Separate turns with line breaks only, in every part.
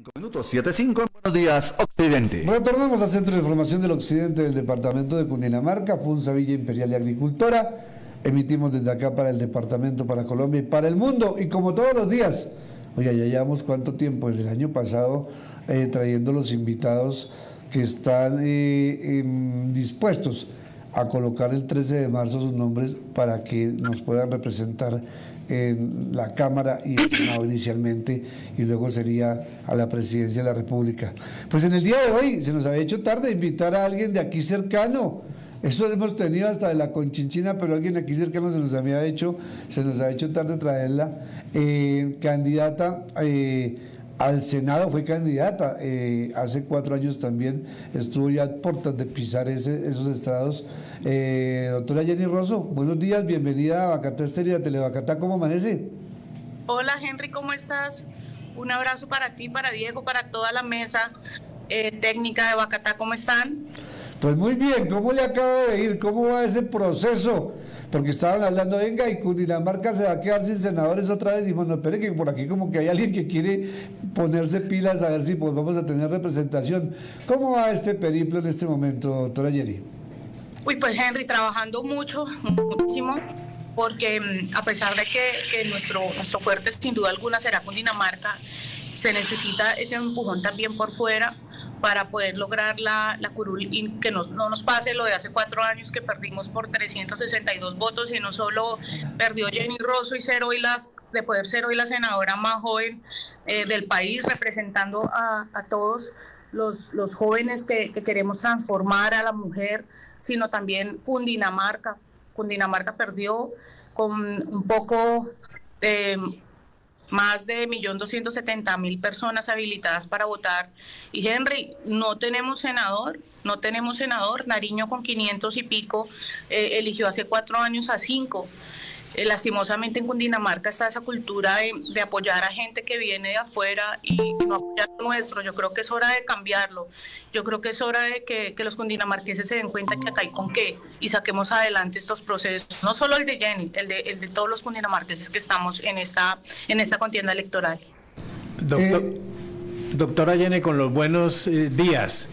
5 minutos, 75 Buenos días, Occidente.
Retornamos al Centro de Información del Occidente del Departamento de Cundinamarca, Funza Villa Imperial y Agricultora. Emitimos desde acá para el Departamento, para Colombia y para el mundo. Y como todos los días, oye, ya llevamos cuánto tiempo, desde el año pasado, eh, trayendo los invitados que están eh, em, dispuestos a colocar el 13 de marzo sus nombres para que nos puedan representar en la Cámara y el Senado inicialmente y luego sería a la Presidencia de la República. Pues en el día de hoy se nos había hecho tarde invitar a alguien de aquí cercano. Eso hemos tenido hasta de la Conchinchina, pero alguien aquí cercano se nos había hecho, se nos ha hecho tarde traerla. Eh, candidata eh, al Senado, fue candidata. Eh, hace cuatro años también estuvo ya a puertas de pisar esos estados eh, doctora Jenny Rosso, buenos días, bienvenida a Bacatá Estéreo de Telebacatá, ¿cómo amanece?
Hola Henry, ¿cómo estás? Un abrazo para ti, para Diego, para toda la mesa eh, técnica de Bacatá, ¿cómo están?
Pues muy bien, ¿cómo le acaba de ir? ¿Cómo va ese proceso? Porque estaban hablando, venga, y Cundinamarca se va a quedar sin senadores otra vez. Y bueno, espere que por aquí como que hay alguien que quiere ponerse pilas a ver si pues vamos a tener representación. ¿Cómo va este periplo en este momento, doctora Jenny?
Uy, pues Henry, trabajando mucho, muchísimo, porque mm, a pesar de que, nuestro, nuestro fuerte sin duda alguna será con Dinamarca, se necesita ese empujón también por fuera para poder lograr la, la curul y que no, no, nos pase lo de hace cuatro años que perdimos por 362 votos y no solo perdió Jenny Rosso y ser hoy las, de poder ser hoy la senadora más joven eh, del país representando a, a todos los, los jóvenes que, queremos transformar a la mujer, sino también Cundinamarca. Cundinamarca perdió con un poco eh, más de 1.270.000 personas habilitadas para votar. Y Henry, no tenemos senador, no tenemos senador. Nariño con 500 y pico eh, eligió hace cuatro años a cinco. Eh, lastimosamente en Cundinamarca está esa cultura de, apoyar a gente que viene de afuera y no apoyar a nuestro. Yo creo que es hora de cambiarlo. Yo creo que es hora de que, los cundinamarqueses se den cuenta que acá hay con qué y saquemos adelante estos procesos. No solo el de Jenny, el de, el de todos los cundinamarqueses que estamos en esta, en esta contienda electoral.
Doctor. Eh, Doctora Yene, con los buenos eh, días.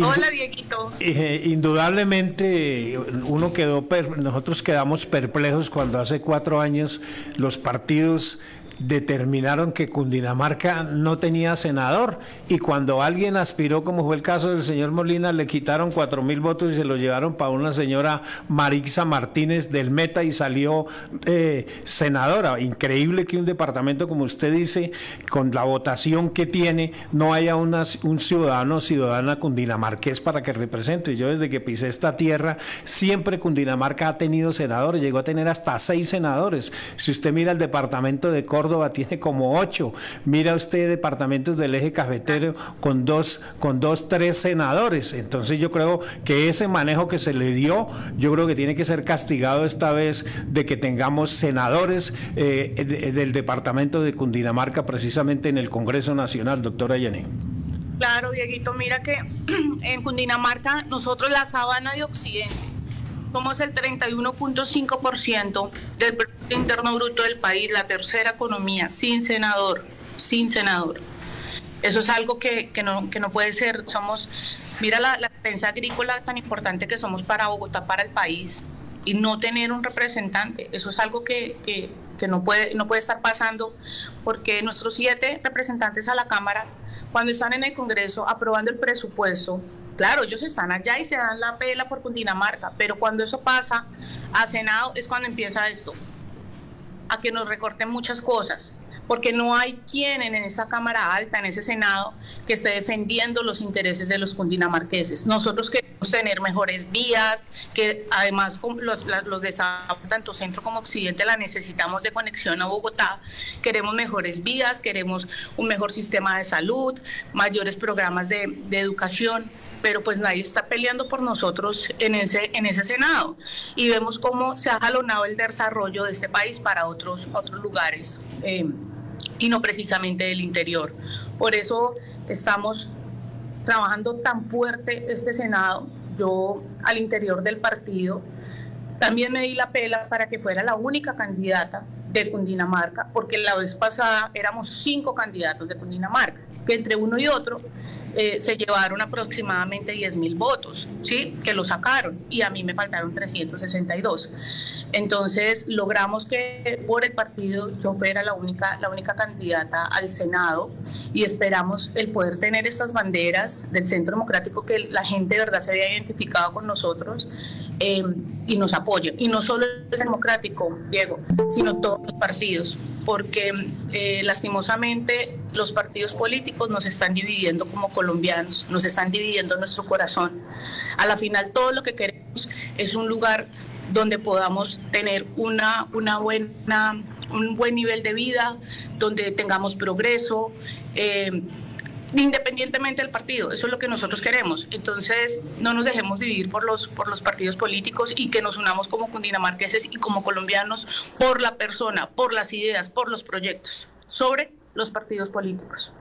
Hola, Dieguito.
Eh, indudablemente, uno quedó, nosotros quedamos perplejos cuando hace cuatro años los partidos determinaron que Cundinamarca no tenía senador y cuando alguien aspiró, como fue el caso del señor Molina, le quitaron cuatro mil votos y se lo llevaron para una señora Marixa Martínez del Meta y salió eh, senadora. Increíble que un departamento, como usted dice, con la votación que tiene, no haya una, un ciudadano o ciudadana cundinamarqués para que represente. Yo desde que pisé esta tierra, siempre Cundinamarca ha tenido senadores, llegó a tener hasta seis senadores. Si usted mira el departamento de Córdoba, Córdoba tiene como ocho. Mira usted departamentos del eje cafetero con dos, con dos, tres senadores. Entonces yo creo que ese manejo que se le dio, yo creo que tiene que ser castigado esta vez de que tengamos senadores eh, del departamento de Cundinamarca precisamente en el Congreso Nacional, doctora Jenny.
Claro, Dieguito, mira que en Cundinamarca nosotros la sabana de Occidente somos el 31.5% del Producto Interno Bruto del país, la tercera economía, sin senador, sin senador. Eso es algo que, no, que no puede ser. Somos, mira la, la agrícola tan importante que somos para Bogotá, para el país, y no tener un representante. Eso es algo que, que, que no, puede, no puede estar pasando, porque nuestros siete representantes a la Cámara, cuando están en el Congreso aprobando el presupuesto, Claro, ellos están allá y se dan la pela por Cundinamarca, pero cuando eso pasa a Senado es cuando empieza esto, a que nos recorten muchas cosas, porque no hay quien en esa Cámara Alta, en ese Senado, que esté defendiendo los intereses de los cundinamarqueses. Nosotros queremos tener mejores vías, que además los, los tanto centro como occidente, la necesitamos de conexión a Bogotá. Queremos mejores vías, queremos un mejor sistema de salud, mayores programas de educación pero pues nadie está peleando por nosotros en ese, en ese Senado. Y vemos cómo se ha jalonado el desarrollo de este país para otros, otros lugares eh, y no precisamente del interior. Por eso estamos trabajando tan fuerte este Senado. Yo al interior del partido también me di la pela para que fuera la única candidata de Cundinamarca, porque la vez pasada éramos cinco candidatos de Cundinamarca que entre uno y otro eh, se llevaron aproximadamente 10 mil votos, ¿sí? Que lo sacaron y a mí me faltaron 362. Entonces logramos que por el partido yo fuera la única, la única candidata al Senado y esperamos el poder tener estas banderas del Centro Democrático que la gente de verdad se había identificado con nosotros eh, y nos apoye. Y no solo el Democrático, Diego, sino todos los partidos, porque eh, lastimosamente los partidos políticos nos están dividiendo como colombianos, nos están dividiendo nuestro corazón. A la final todo lo que queremos es un lugar donde podamos tener una, una buena, un buen nivel de vida, donde tengamos progreso. Eh, independientemente del partido, eso es lo que nosotros queremos. Entonces, no nos dejemos dividir por los, por los partidos políticos y que nos unamos como cundinamarqueses y como colombianos por la persona, por las ideas, por los proyectos, sobre los partidos políticos.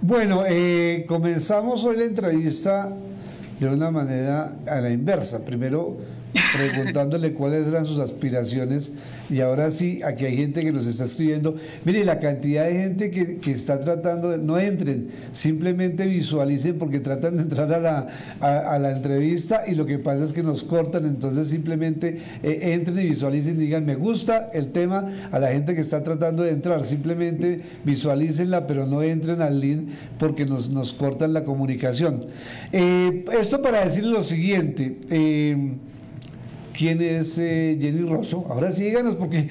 Bueno, eh, comenzamos hoy la entrevista de una manera a la inversa. Primero, preguntándole cuáles eran sus aspiraciones y ahora sí, aquí hay gente que nos está escribiendo. Mire, la cantidad de gente que, que está tratando, de, no entren, simplemente visualicen porque tratan de entrar a la, a, la entrevista y lo que pasa es que nos cortan, entonces simplemente eh, entren y visualicen, digan, me gusta el tema a la gente que está tratando de entrar, simplemente visualícenla, pero no entren al link porque nos, nos cortan la comunicación. Eh, esto para decir lo siguiente. Eh, quién es eh, Jenny Rosso. Ahora sí, díganos, porque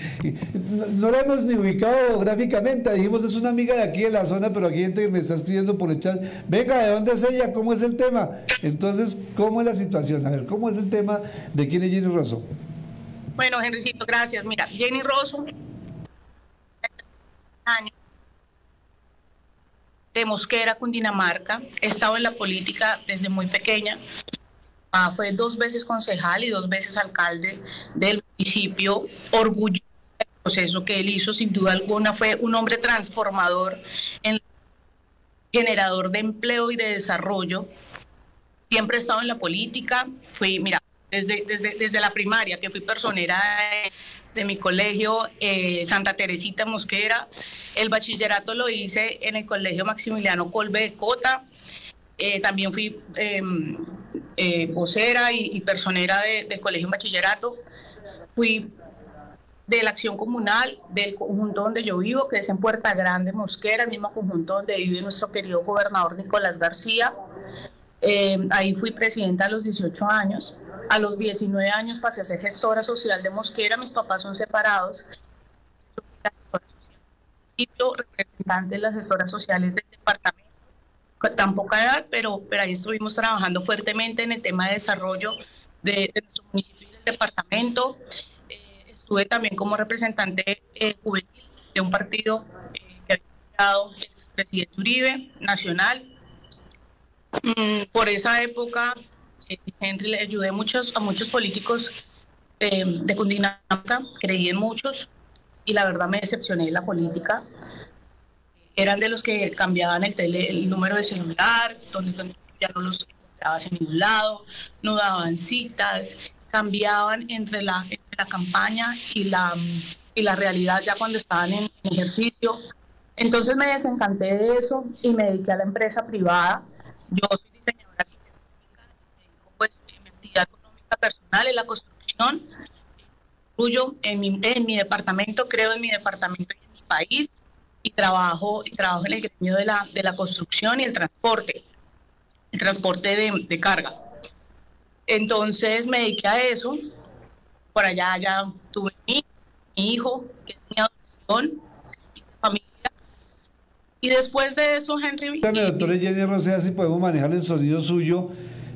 no, la hemos ni ubicado gráficamente. Dijimos, es una amiga de aquí de la zona, pero aquí gente me está escribiendo por el chat. Venga, ¿de dónde es ella? ¿Cómo es el tema? Entonces, ¿cómo es la situación? A ver, ¿cómo es el tema de quién es Jenny Rosso?
Bueno, Henricito, gracias. Mira, Jenny Rosso, de Mosquera, Cundinamarca. He estado en la política desde muy pequeña. Ah, fue dos veces concejal y dos veces alcalde del municipio. Orgulloso del proceso que él hizo, sin duda alguna, fue un hombre transformador, en generador de empleo y de desarrollo. Siempre he estado en la política. Fui, mira, desde, desde, desde la primaria, que fui personera de, mi colegio, eh, Santa Teresita Mosquera. El bachillerato lo hice en el colegio Maximiliano Colbe de Cota. Eh, también fui em, eh, vocera y, personera del colegio bachillerato. Fui de la acción comunal del conjunto donde yo vivo, que es en Puerta Grande, Mosquera, el mismo conjunto donde vive nuestro querido gobernador Nicolás García. Em, ahí fui presidenta a los 18 años. A los 19 años pasé a ser gestora social de Mosquera. Mis papás son separados. Representante de las gestoras sociales del departamento tan poca edad, pero, pero ahí estuvimos trabajando fuertemente en el tema de desarrollo de, nuestro municipio y del departamento. Eh, estuve también como representante eh, juvenil de un partido eh, que había creado el presidente Uribe, nacional. Mm, por esa época, Henry, le ayudé muchos, a muchos políticos de Cundinamarca, creí en muchos y la verdad me decepcioné de la política eran de los que cambiaban el, el número de celular, donde, ya no los encontrabas en ningún lado, no daban citas, cambiaban entre la, la campaña y la, y la realidad ya cuando estaban en, ejercicio. Entonces me desencanté de eso y me dediqué a la empresa privada. Yo soy diseñadora pues, mi actividad económica personal en la construcción. En mi, en mi departamento, creo en mi departamento y en mi país y trabajo, y trabajo en el gremio de la, de la construcción y el transporte, el transporte de, de carga. Entonces me dediqué a eso. Por allá ya tuve mi, hijo, que tenía adopción, mi familia. Y después de eso, Henry...
Doctora Jenny Rosea, si podemos manejar el sonido suyo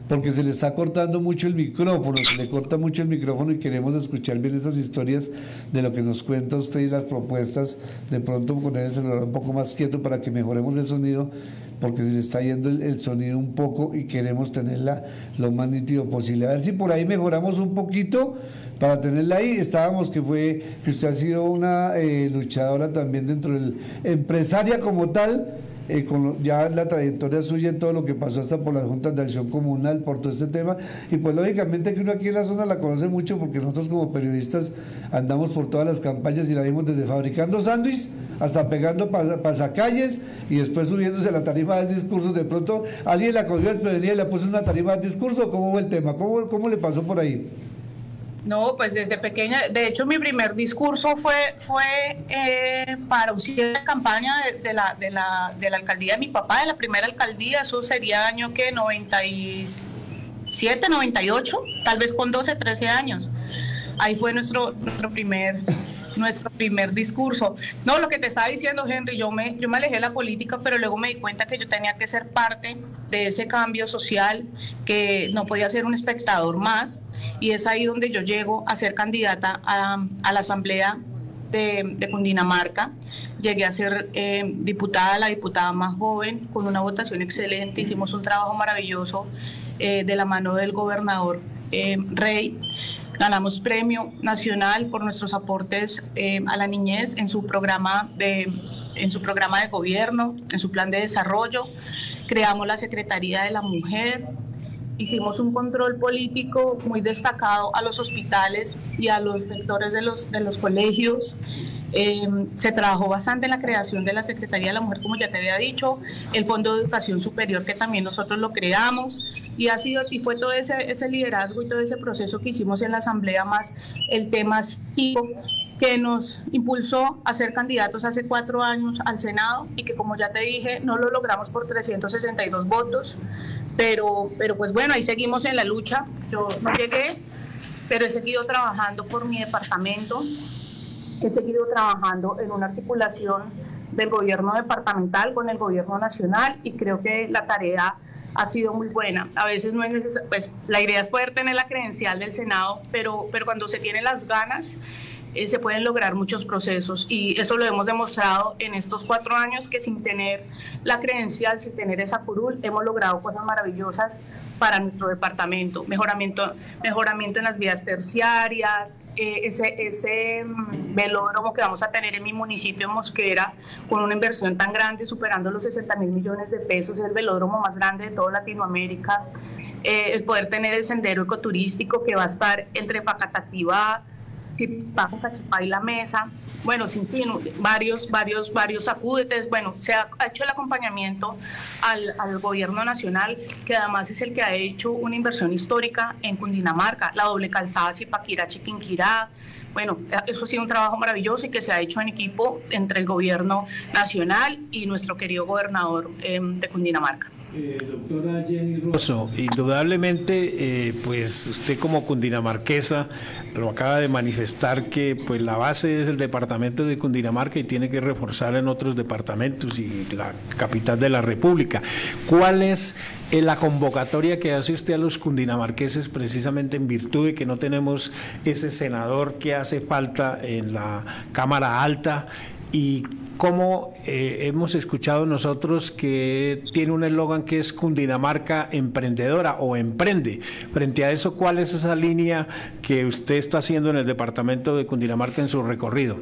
porque se le está cortando mucho el micrófono, se le corta mucho el micrófono y queremos escuchar bien esas historias de lo que nos cuenta usted y las propuestas, de pronto poner el celular un poco más quieto para que mejoremos el sonido, porque se le está yendo el, sonido un poco y queremos tenerla lo más nítido posible. A ver si por ahí mejoramos un poquito para tenerla ahí. Estábamos que fue que usted ha sido una eh, luchadora también dentro del empresaria como tal eh, con ya la trayectoria suya en todo lo que pasó hasta por las juntas de acción comunal, por todo este tema. Y pues lógicamente que uno aquí en la zona la conoce mucho porque nosotros como periodistas andamos por todas las campañas y la vimos desde fabricando sándwiches hasta pegando pasacalles y después subiéndose la tarifa de discursos. De pronto alguien la cogió desprevenida y le puso una tarifa de discurso. ¿Cómo fue el tema? ¿Cómo, cómo le pasó por ahí?
No, pues desde pequeña, de hecho mi primer discurso fue, fue eh, para cierre de campaña de, la, de, la, de la alcaldía de mi papá, de la primera alcaldía, eso sería año que 97, 98, tal vez con 12, 13 años. Ahí fue nuestro, nuestro primer nuestro primer discurso. No, lo que te estaba diciendo, Henry, yo me, yo me alejé de la política, pero luego me di cuenta que yo tenía que ser parte de ese cambio social, que no podía ser un espectador más, y es ahí donde yo llego a ser candidata a, la Asamblea de, Cundinamarca. Llegué a ser eh, diputada, la diputada más joven, con una votación excelente. Hicimos un trabajo maravilloso eh, de la mano del gobernador eh, Rey. Ganamos premio nacional por nuestros aportes a la niñez en su programa de en su programa de gobierno, en su plan de desarrollo. Creamos la Secretaría de la Mujer, hicimos un control político muy destacado a los hospitales y a los rectores de los, de los colegios. Em, se trabajó bastante en la creación de la Secretaría de la Mujer, como ya te había dicho, el Fondo de Educación Superior, que también nosotros lo creamos, y ha sido y fue todo ese, liderazgo y todo ese proceso que hicimos en la Asamblea, más el tema que nos impulsó a ser candidatos hace cuatro años al Senado y que como ya te dije, no lo logramos por 362 votos, pero, pero pues bueno, ahí seguimos en la lucha. Yo no llegué, pero he seguido trabajando por mi departamento, he seguido trabajando en una articulación del gobierno departamental con el gobierno nacional y creo que la tarea ha sido muy buena. A veces no es necesario, pues la idea es poder tener la credencial del Senado, pero, pero cuando se tiene las ganas eh, se pueden lograr muchos procesos y eso lo hemos demostrado en estos cuatro años que sin tener la credencial, sin tener esa curul, hemos logrado cosas maravillosas para nuestro departamento, mejoramiento, mejoramiento en las vías terciarias, eh, ese, ese mm, velódromo que vamos a tener en mi municipio, Mosquera, con una inversión tan grande, superando los 60 mil millones de pesos, es el velódromo más grande de toda Latinoamérica, eh, el poder tener el sendero ecoturístico que va a estar entre Pacatativá, bajo Cachipá y La Mesa, bueno, sin fin, varios, varios, varios acúdetes, bueno, se ha hecho el acompañamiento al, al, gobierno nacional, que además es el que ha hecho una inversión histórica en Cundinamarca, la doble calzada Zipaquirá, Chiquinquirá, bueno, eso ha sido un trabajo maravilloso y que se ha hecho en equipo entre el gobierno nacional y nuestro querido gobernador eh, de Cundinamarca.
Eh, doctora Jenny Rosso, indudablemente, eh, pues usted como cundinamarquesa lo acaba de manifestar que pues la base es el departamento de Cundinamarca y tiene que reforzar en otros departamentos y la capital de la República. ¿Cuál es eh, la convocatoria que hace usted a los cundinamarqueses precisamente en virtud de que no tenemos ese senador que hace falta en la Cámara Alta y como eh, hemos escuchado nosotros que tiene un eslogan que es Cundinamarca emprendedora o emprende. Frente a eso, ¿cuál es esa línea que usted está haciendo en el departamento de Cundinamarca en su recorrido?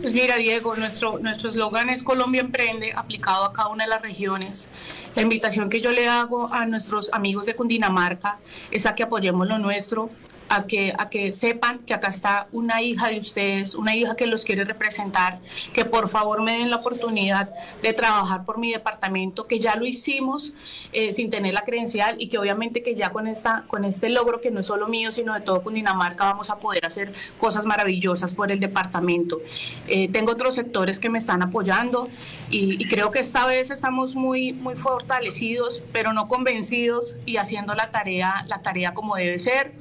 Pues mira, Diego, nuestro nuestro eslogan es Colombia emprende, aplicado a cada una de las regiones. La invitación que yo le hago a nuestros amigos de Cundinamarca es a que apoyemos lo nuestro, a que, a que sepan que acá está una hija de ustedes, una hija que los quiere representar, que por favor me den la oportunidad de trabajar por mi departamento, que ya lo hicimos eh, sin tener la credencial y que obviamente que ya con, esta, con este logro, que no es solo mío, sino de todo Cundinamarca, vamos a poder hacer cosas maravillosas por el departamento. Eh, tengo otros sectores que me están apoyando y, y, creo que esta vez estamos muy, muy fortalecidos, pero no convencidos y haciendo la tarea, la tarea como debe ser.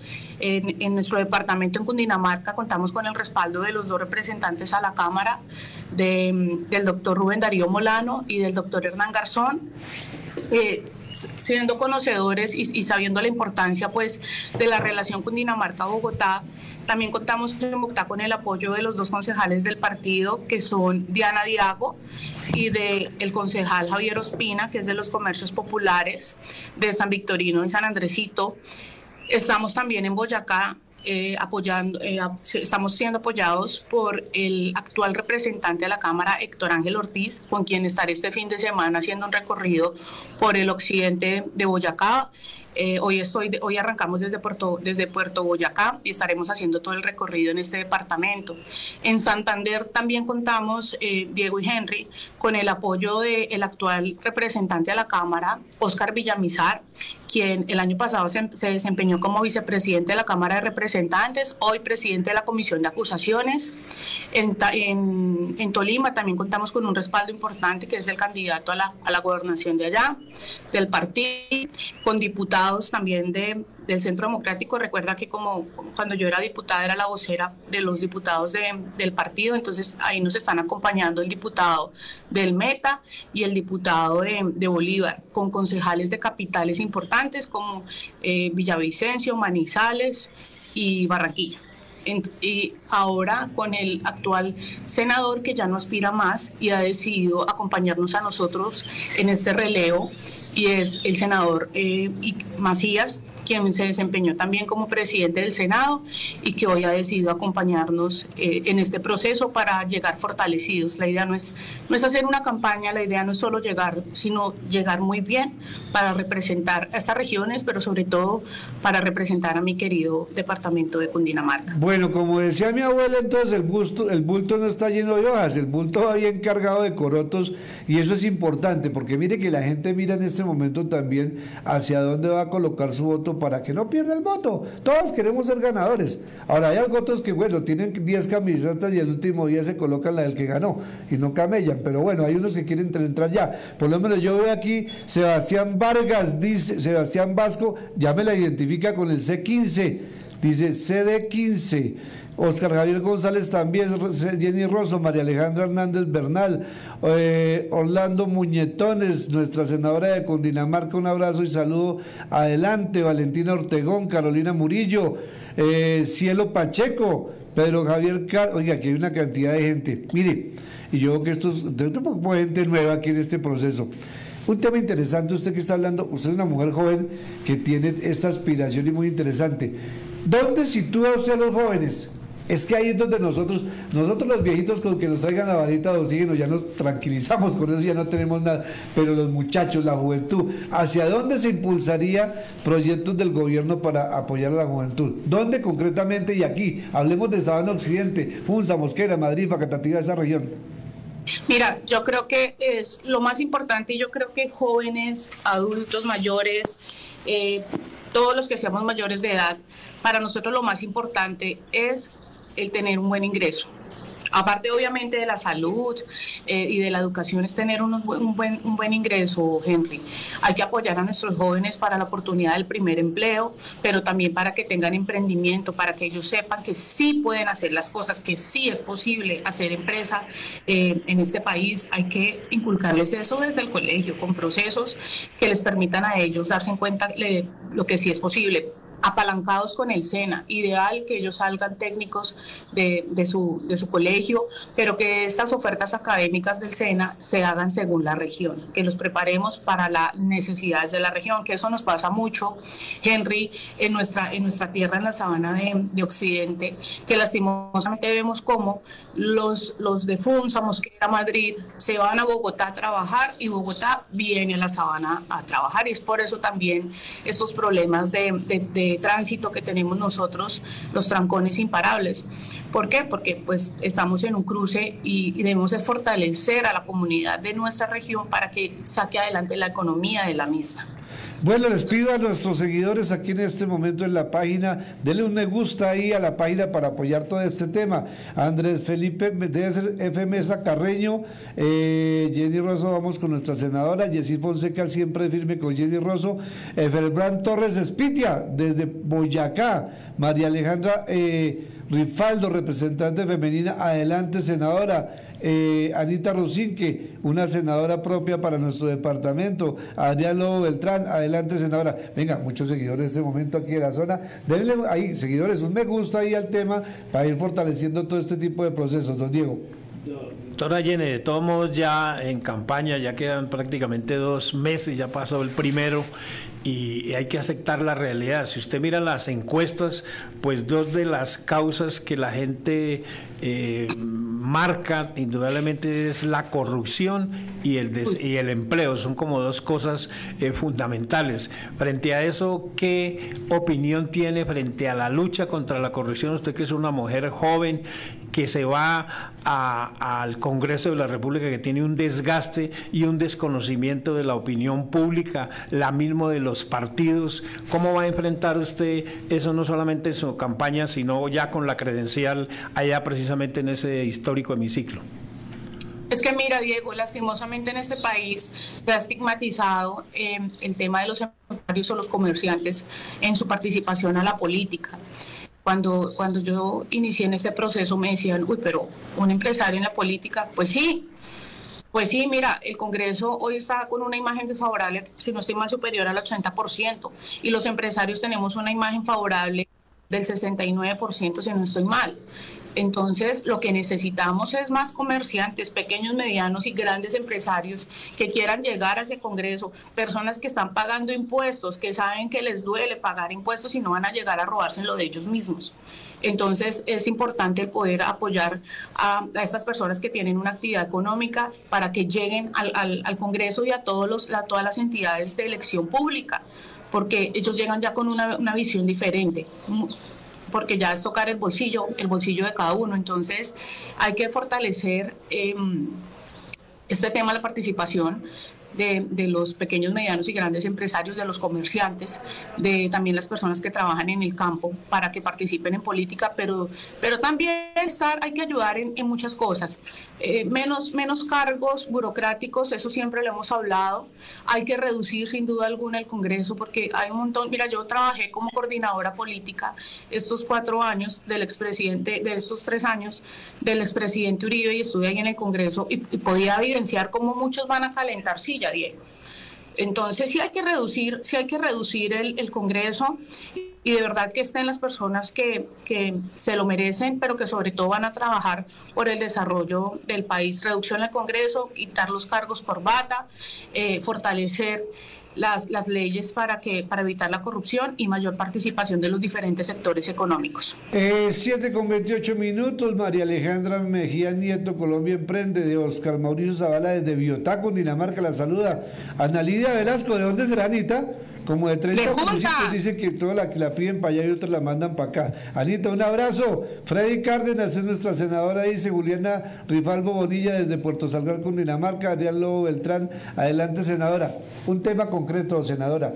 En, nuestro departamento en Cundinamarca contamos con el respaldo de los dos representantes a la Cámara, del doctor Rubén Darío Molano y del doctor Hernán Garzón. Eh, siendo conocedores y, sabiendo la importancia pues de la relación Cundinamarca-Bogotá, también contamos en Bogotá con el apoyo de los dos concejales del partido, que son Diana Diago y del el concejal Javier Ospina, que es de los comercios populares de San Victorino y San Andresito. Estamos también en Boyacá eh, apoyando, eh, estamos siendo apoyados por el actual representante de la Cámara, Héctor Ángel Ortiz, con quien estaré este fin de semana haciendo un recorrido por el occidente de Boyacá Eh, hoy, estoy, hoy arrancamos desde Puerto, desde Puerto Boyacá y estaremos haciendo todo el recorrido en este departamento. En Santander también contamos, eh, Diego y Henry, con el apoyo del actual representante a la Cámara, Óscar Villamizar, quien el año pasado se, desempeñó como vicepresidente de la Cámara de Representantes, hoy presidente de la Comisión de Acusaciones. En, Tolima también contamos con un respaldo importante que es el candidato a la gobernación de allá, del partido, con diputados también de, del Centro Democrático. Recuerda que como, cuando yo era diputada era la vocera de los diputados del partido, entonces ahí nos están acompañando el diputado del Meta y el diputado de, Bolívar, con concejales de capitales importantes como eh, Villavicencio, Manizales y Barranquilla. y ahora con el actual senador que ya no aspira más y ha decidido acompañarnos a nosotros en este relevo y es el senador eh, Macías, quien se desempeñó también como presidente del Senado y que hoy ha decidido acompañarnos eh, en este proceso para llegar fortalecidos. La idea no es, no es hacer una campaña, la idea no es solo llegar, sino llegar muy bien para representar a estas regiones, pero sobre todo para representar a mi querido departamento de Cundinamarca.
Bueno, como decía mi abuela, entonces el, busto, el bulto no está lleno de hojas, el bulto va bien cargado de corotos y eso es importante porque mire que la gente mira en este momento también hacia dónde va a colocar su voto para que no pierda el voto. Todos queremos ser ganadores. Ahora, hay otros que, bueno, tienen 10 camisetas y el último día se colocan la del que ganó y no camellan. Pero bueno, hay unos que quieren entrar ya. Por lo menos yo veo aquí Sebastián Vargas, dice Sebastián Vasco, ya me la identifica con el C15. Dice CD15. Oscar Javier González también, Jenny Rosso, María Alejandra Hernández Bernal, eh, Orlando Muñetones, nuestra senadora de Cundinamarca, un abrazo y saludo. Adelante, Valentina Ortegón, Carolina Murillo, eh, Cielo Pacheco, Pedro Javier Car oiga, aquí hay una cantidad de gente. Mire, y yo creo que esto es, tengo gente nueva aquí en este proceso. Un tema interesante, usted que está hablando, usted es una mujer joven que tiene esta aspiración y muy interesante. ¿Dónde sitúa usted a los jóvenes? Es que ahí es donde nosotros, nosotros los viejitos con que nos traigan la varita de oxígeno ya nos tranquilizamos, con eso ya no tenemos nada, pero los muchachos, la juventud, ¿hacia dónde se impulsaría proyectos del gobierno para apoyar a la juventud? ¿Dónde concretamente y aquí? Hablemos de Sabana Occidente, Funza, Mosquera, Madrid, Facatativa, esa región.
Mira, yo creo que es lo más importante, yo creo que jóvenes, adultos, mayores, eh, todos los que seamos mayores de edad, para nosotros lo más importante es el tener un buen ingreso. Aparte, obviamente, de la salud eh, y de la educación, es tener unos un, buen, un buen ingreso, Henry. Hay que apoyar a nuestros jóvenes para la oportunidad del primer empleo, pero también para que tengan emprendimiento, para que ellos sepan que sí pueden hacer las cosas, que sí es posible hacer empresa eh, en este país. Hay que inculcarles eso desde el colegio, con procesos que les permitan a ellos darse en cuenta de lo que sí es posible apalancados con el SENA. Ideal que ellos salgan técnicos de, su, de su colegio, pero que estas ofertas académicas del SENA se hagan según la región, que los preparemos para las necesidades de la región, que eso nos pasa mucho, Henry, en nuestra, en nuestra tierra, en la sabana de, de Occidente, que lastimosamente vemos como los, los de Funza, Mosquera, Madrid, se van a Bogotá a trabajar y Bogotá viene a la sabana a trabajar. Y es por eso también estos problemas de tránsito que tenemos nosotros, los trancones imparables. ¿Por qué? Porque pues estamos en un cruce y, debemos de fortalecer a la comunidad de nuestra región para que saque adelante la economía de la misma.
Bueno, les pido a nuestros seguidores aquí en este momento en la página, denle un me gusta ahí a la página para apoyar todo este tema. Andrés Felipe, ser FMS Carreño, eh, Jenny Rosso, vamos con nuestra senadora, Jessy Fonseca siempre firme con Jenny Rosso, Efelbrand Torres Espitia, desde Boyacá, María Alejandra eh, Rifaldo, representante femenina, adelante senadora. Eh, Anita Rosinque, una senadora propia para nuestro departamento, Adrián Lobo Beltrán, adelante senadora. Venga, muchos seguidores en este momento aquí en la zona. Denle ahí, seguidores, un me gusta ahí al tema para ir fortaleciendo todo este tipo de procesos, don Diego.
Doctora Yene, de todos modos ya en campaña, ya quedan prácticamente dos meses, ya pasó el primero y hay que aceptar la realidad. Si usted mira las encuestas, pues dos de las causas que la gente eh, marca indudablemente es la corrupción y el, y el empleo. Son como dos cosas eh, fundamentales. Frente a eso, ¿qué opinión tiene frente a la lucha contra la corrupción? Usted que es una mujer joven que se va al Congreso de la República, que tiene un desgaste y un desconocimiento de la opinión pública, la mismo de los partidos. ¿Cómo va a enfrentar usted eso no solamente en su campaña, sino ya con la credencial allá precisamente en ese histórico hemiciclo?
Es que mira, Diego, lastimosamente en este país se ha estigmatizado eh, el tema de los empresarios o los comerciantes en su participación a la política. Cuando, cuando yo inicié en este proceso me decían, uy, pero un empresario en la política, pues sí, pues sí, mira, el Congreso hoy está con una imagen desfavorable, si no estoy más superior al 80%, y los empresarios tenemos una imagen favorable del 69%, si no estoy mal. Entonces, lo que necesitamos es más comerciantes, pequeños, medianos y grandes empresarios que quieran llegar a ese Congreso, personas que están pagando impuestos, que saben que les duele pagar impuestos y no van a llegar a robarse lo de ellos mismos. Entonces, es importante el poder apoyar a, estas personas que tienen una actividad económica para que lleguen al, Congreso y a, todos los, todas las entidades de elección pública porque ellos llegan ya con una visión diferente porque ya es tocar el bolsillo, el bolsillo de cada uno. Entonces hay que fortalecer em, este tema de la participación de, los pequeños, medianos y grandes empresarios, de los comerciantes, de también las personas que trabajan en el campo para que participen en política, pero, pero también estar, hay que ayudar en, muchas cosas. Eh, menos, menos cargos burocráticos, eso siempre lo hemos hablado. Hay que reducir sin duda alguna el Congreso porque hay un montón, mira, yo trabajé como coordinadora política estos cuatro años del expresidente, de estos tres años del expresidente Uribe y estuve ahí en el Congreso y, y podía evidenciar cómo muchos van a calentar sillas Entonces sí hay que reducir, sí hay que reducir el, Congreso y de verdad que estén las personas que, que, se lo merecen, pero que sobre todo van a trabajar por el desarrollo del país. Reducción del Congreso, quitar los cargos por bata, eh, fortalecer las, las leyes para, que, para evitar la corrupción y mayor participación de los diferentes sectores económicos.
Eh, 7 con 28 minutos, María Alejandra Mejía Nieto, Colombia Emprende, de Oscar Mauricio Zavala desde Biotá, Dinamarca, la saluda. Ana Lidia Velasco, ¿de dónde será Anita? Como de 30 municipios dicen que toda la que la piden para allá y otras la mandan para acá. Anita, un abrazo. Freddy Cárdenas es nuestra senadora, dice Juliana Rifalbo Bonilla desde Puerto Salgar, Dinamarca. Adrián Lobo Beltrán, adelante, senadora. Un tema concreto, senadora.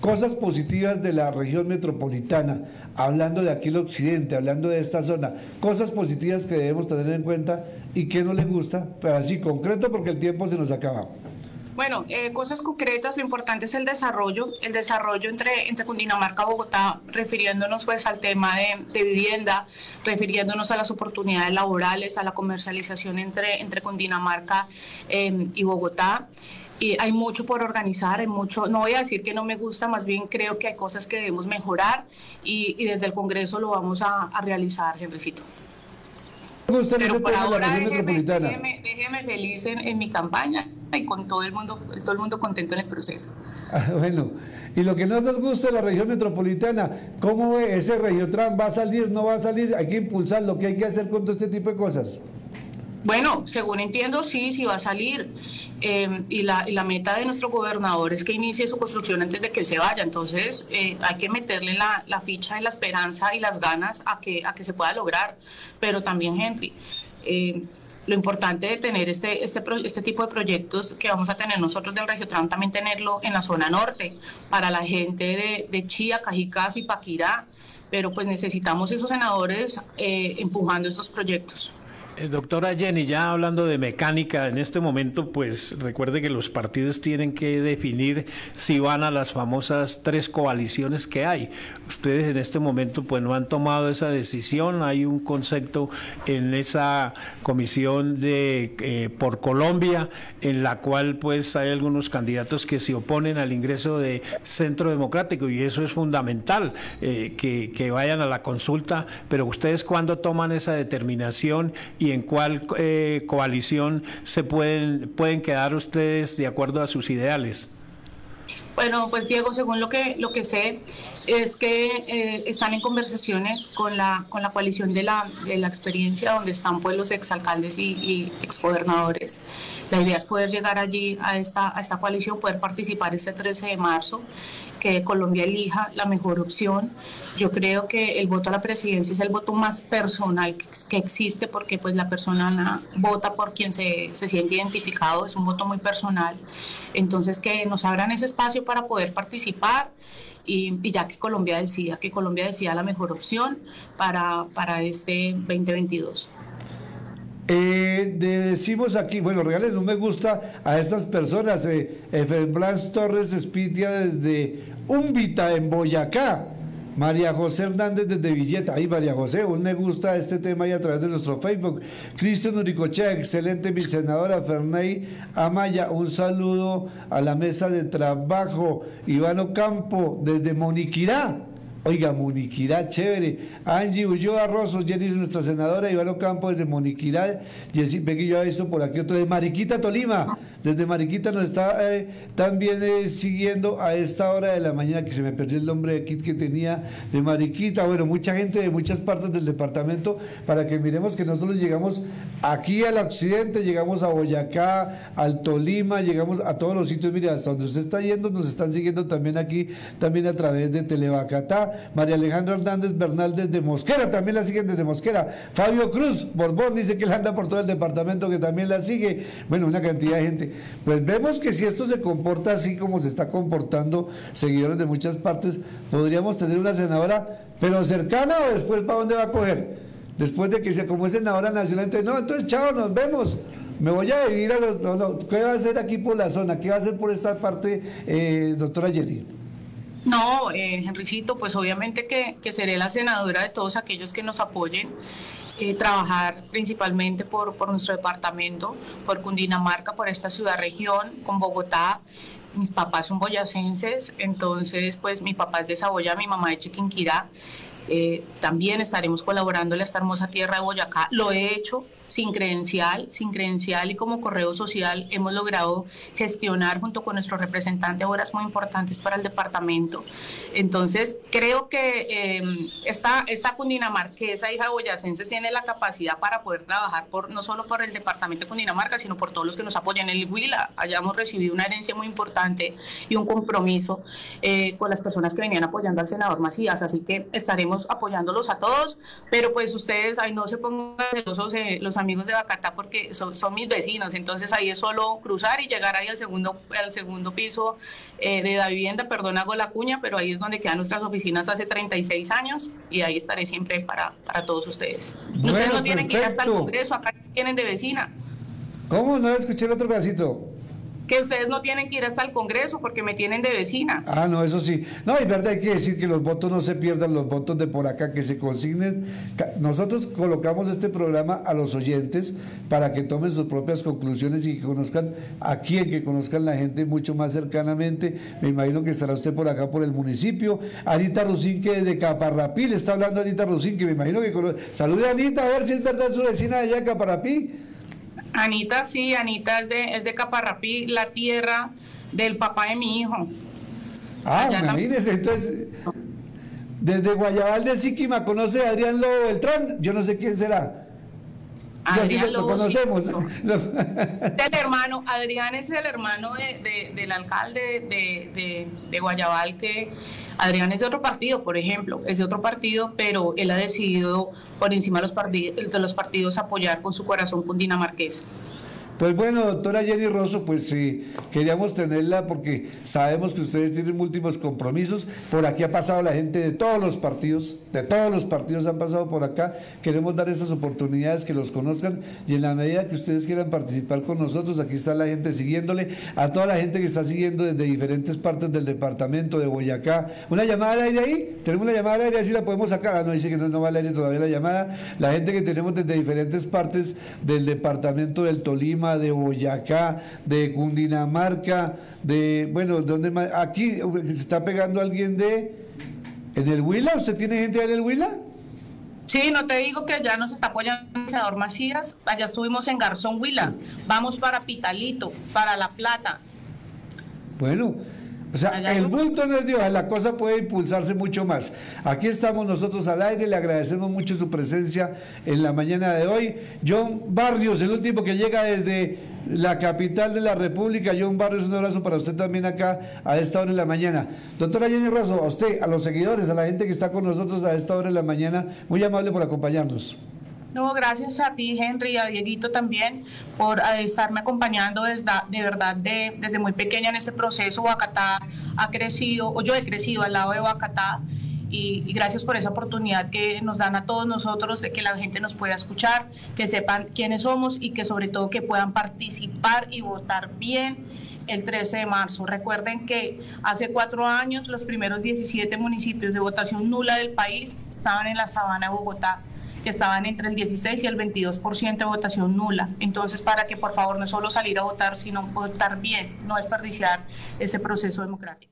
Cosas positivas de la región metropolitana, hablando de aquí el occidente, hablando de esta zona. Cosas positivas que debemos tener en cuenta y que no le gusta, pero así concreto porque el tiempo se nos acaba.
Bueno, eh, cosas concretas, lo importante es el desarrollo, el desarrollo entre, entre Cundinamarca y Bogotá, refiriéndonos pues al tema de, vivienda, refiriéndonos a las oportunidades laborales, a la comercialización entre, entre Cundinamarca em, y Bogotá. Y hay mucho por organizar, hay mucho, no voy a decir que no me gusta, más bien creo que hay cosas que debemos mejorar y, desde el Congreso lo vamos a, realizar, Henricito. Pero por ahora déjeme, déjeme, feliz en, mi campaña y con todo el mundo, todo el mundo contento en el proceso.
Ah, bueno, y lo que no nos gusta de la región metropolitana, ¿cómo ve ese Regiotran? ¿Va a salir, no va a salir? Hay que impulsar lo que hay que hacer con todo este tipo de cosas.
Bueno, según entiendo, sí, sí va a salir. Eh, y, la, y, la, meta de nuestro gobernador es que inicie su construcción antes de que él se vaya. Entonces, eh, hay que meterle la, la, ficha y la esperanza y las ganas a que, a que se pueda lograr. Pero también, Henry, eh, lo importante de tener este, este, este tipo de proyectos que vamos a tener nosotros del Regiotran, también tenerlo en la zona norte, para la gente de, de Chía, Cajicas y Paquirá. Pero pues necesitamos esos senadores empujando estos proyectos.
Eh, doctora Jenny, ya hablando de mecánica, en este momento, pues recuerde que los partidos tienen que definir si van a las famosas tres coaliciones que hay. Ustedes en este momento, pues no han tomado esa decisión. Hay un concepto en esa comisión de eh, por Colombia, en la cual, pues hay algunos candidatos que se oponen al ingreso de Centro Democrático y eso es fundamental eh, que, que vayan a la consulta. Pero ustedes, ¿cuándo toman esa determinación? Y en cuál eh, coalición se pueden, pueden quedar ustedes de acuerdo a sus ideales.
Bueno, pues Diego, según lo que lo que sé es que eh, están en conversaciones con la con la coalición de la de la experiencia donde están pues los exalcaldes y, y exgobernadores. La idea es poder llegar allí a esta a esta coalición, poder participar este 13 de marzo que Colombia elija la mejor opción. Yo creo que el voto a la presidencia es el voto más personal que, que existe porque pues la persona vota por quien se, se, siente identificado, es un voto muy personal. Entonces que nos abran ese espacio para poder participar y, ya que Colombia decida, que Colombia decida la mejor opción para, para este 2022.
Eh, decimos aquí, bueno, regales no me gusta a estas personas. Eh, Torres Espitia desde Umbita, en Boyacá. María José Hernández desde Villeta. Ay, María José, un me gusta este tema y a través de nuestro Facebook. Cristian Uricochea, excelente, mi senadora Ferney Amaya. Un saludo a la mesa de trabajo. Ivano Campo desde Moniquirá. Oiga, Moniquirá, chévere. Angie Ulloa Rosso, Jenny, nuestra senadora, Ivano Campo desde Moniquirá. Jessy yo he visto por aquí otro de Mariquita, Tolima. Desde Mariquita nos está eh, también eh, siguiendo a esta hora de la mañana, que se me perdió el nombre de kit que tenía de Mariquita. Bueno, mucha gente de muchas partes del departamento, para que miremos que nosotros llegamos aquí al occidente, llegamos a Boyacá, al Tolima, llegamos a todos los sitios. Mire, hasta donde usted está yendo, nos están siguiendo también aquí, también a través de Telebacatá. María Alejandra Hernández Bernal desde Mosquera, también la siguen desde Mosquera. Fabio Cruz, Borbón, dice que él anda por todo el departamento, que también la sigue. Bueno, una cantidad de gente. Pues vemos que si esto se comporta así como se está comportando, seguidores de muchas partes, podríamos tener una senadora, pero cercana o después para dónde va a coger. Después de que se como es senadora nacional, entonces, no, entonces chao, nos vemos. Me voy a vivir a los. No, no, ¿Qué va a hacer aquí por la zona? ¿Qué va a hacer por esta parte, eh, doctora Jenny?
No, eh, Henricito, pues obviamente que, que, seré la senadora de todos aquellos que nos apoyen. Eh, trabajar principalmente por, por nuestro departamento, por Cundinamarca, por esta ciudad región, con Bogotá. Mis papás son boyacenses, entonces pues mi papá es de Saboya, mi mamá de Chiquinquirá. Eh, también estaremos colaborando en esta hermosa tierra de Boyacá. Lo he hecho sin credencial, sin credencial y como correo social hemos logrado gestionar junto con nuestro representante obras muy importantes para el departamento. Entonces, creo que eh, esta, esta cundinamarquesa hija boyacense tiene la capacidad para poder trabajar por no solo por el departamento de Cundinamarca, sino por todos los que nos apoyan en el Huila. Hayamos recibido una herencia muy importante y un compromiso eh, con las personas que venían apoyando al senador Macías, así que estaremos apoyándolos a todos, pero pues ustedes, ahí no se pongan celosos eh, los amigos de Bacatá porque son, son, mis vecinos, entonces ahí es solo cruzar y llegar ahí al segundo, al segundo piso eh, de la vivienda, perdón, hago la cuña, pero ahí es donde quedan nuestras oficinas hace 36 años y ahí estaré siempre para, para todos ustedes. Bueno, ustedes no tienen perfecto. que ir hasta el Congreso, acá tienen de vecina.
¿Cómo? No escuché el otro pedacito
que ustedes no tienen que ir hasta el Congreso porque me tienen de vecina.
Ah, no, eso sí. No, y verdad hay que decir que los votos no se pierdan, los votos de por acá, que se consignen. Nosotros colocamos este programa a los oyentes para que tomen sus propias conclusiones y que conozcan a quién, que conozcan la gente mucho más cercanamente. Me imagino que estará usted por acá, por el municipio. Anita Rusinque desde Caparrapí, le está hablando Anita Rusinque, me imagino que... Conoce. Salude Anita, a ver si es verdad su vecina de allá Caparrapí.
Anita, sí, Anita es de, es de Caparrapí, la tierra del papá de mi hijo.
Ah, imagínese, entonces, desde Guayabal de Siquima conoce a Adrián Lobo Beltrán, yo no sé quién será.
Adrián
sí lo, lo conocemos.
El hermano, Adrián es el hermano de, de, del alcalde de, de, Guayabal, que Adrián es de otro partido, por ejemplo, es de otro partido, pero él ha decidido por encima de los, partidos, de los partidos apoyar con su corazón cundinamarqués.
Pues bueno, doctora Jenny Rosso, pues sí, queríamos tenerla porque sabemos que ustedes tienen múltiples compromisos. Por aquí ha pasado la gente de todos los partidos, de todos los partidos han pasado por acá. Queremos dar esas oportunidades que los conozcan y en la medida que ustedes quieran participar con nosotros, aquí está la gente siguiéndole, a toda la gente que está siguiendo desde diferentes partes del departamento de Boyacá. ¿Una llamada al aire ahí? ¿Tenemos una llamada al aire? Así la podemos sacar. Ah, no, dice que no, no va al aire todavía la llamada. La gente que tenemos desde diferentes partes del departamento del Tolima, de Boyacá, de Cundinamarca, de, bueno, ¿dónde más? Aquí se está pegando alguien de, ¿en el Huila? ¿Usted tiene gente en el Huila?
Sí, no te digo que ya nos está apoyando el senador Macías. Allá estuvimos en Garzón Huila. Vamos para Pitalito, para La Plata.
Bueno, o sea, el bulto no es Dios, la cosa puede impulsarse mucho más. Aquí estamos nosotros al aire, le agradecemos mucho su presencia en la mañana de hoy. John Barrios, el último que llega desde la capital de la República. John Barrios, un abrazo para usted también acá a esta hora de la mañana. Doctora Jenny Rosso, a usted, a los seguidores, a la gente que está con nosotros a esta hora de la mañana, muy amable por acompañarnos.
No, gracias a ti, Henry, y a Dieguito también por eh, estarme acompañando desde, de verdad de- desde muy pequeña en este proceso. Bogotá ha crecido, o yo he crecido al lado de Bogotá, y, y gracias por esa oportunidad que nos dan a todos nosotros de que la gente nos pueda escuchar, que sepan quiénes somos y que sobre todo que puedan participar y votar bien el 13 de marzo. Recuerden que hace cuatro años los primeros 17 municipios de votación nula del país estaban en la sabana de Bogotá que estaban entre el 16 y el 22% de votación nula. Entonces, para que por favor no solo salir a votar, sino votar bien, no desperdiciar este proceso democrático.